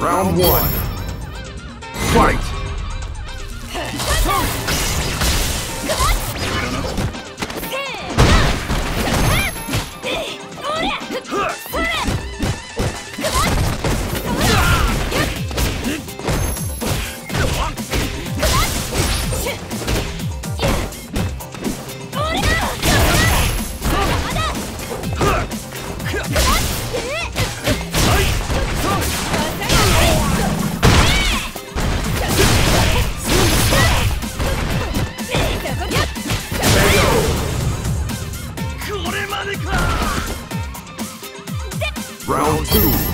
Round one. Fight! Round two.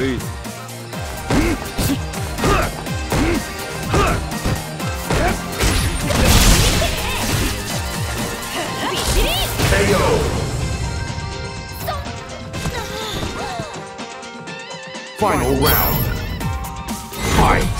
KO! Final round. Fight!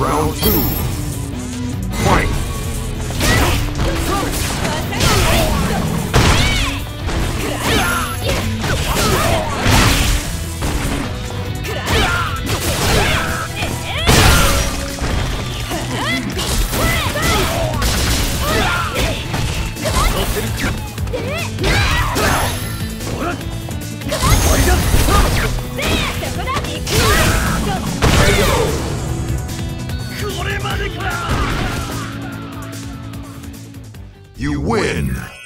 Round two. You win!